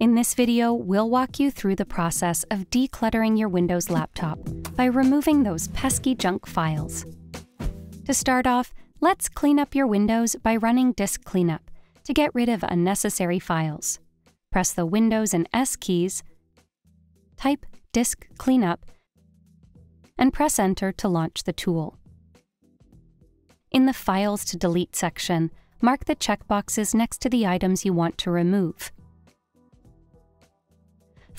In this video, we'll walk you through the process of decluttering your Windows laptop by removing those pesky junk files. To start off, let's clean up your Windows by running Disk Cleanup to get rid of unnecessary files. Press the Windows and S keys, type Disk Cleanup, and press Enter to launch the tool. In the Files to Delete section, mark the checkboxes next to the items you want to remove.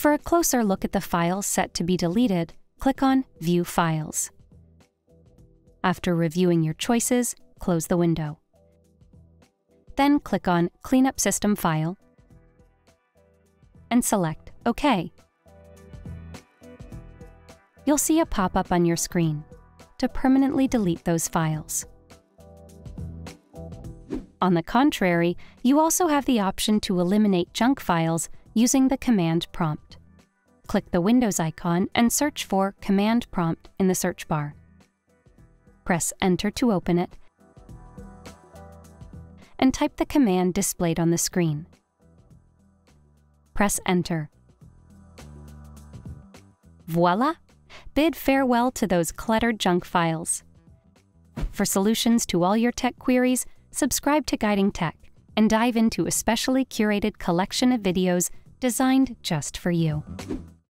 For a closer look at the files set to be deleted, click on View Files. After reviewing your choices, close the window. Then click on Cleanup System File and select OK. You'll see a pop-up on your screen to permanently delete those files. On the contrary, you also have the option to eliminate junk files using the command prompt. Click the Windows icon and search for Command Prompt in the search bar. Press Enter to open it, and type the command displayed on the screen. Press Enter. Voila! Bid farewell to those cluttered junk files. For solutions to all your tech queries, subscribe to Guiding Tech and dive into a specially curated collection of videos designed just for you.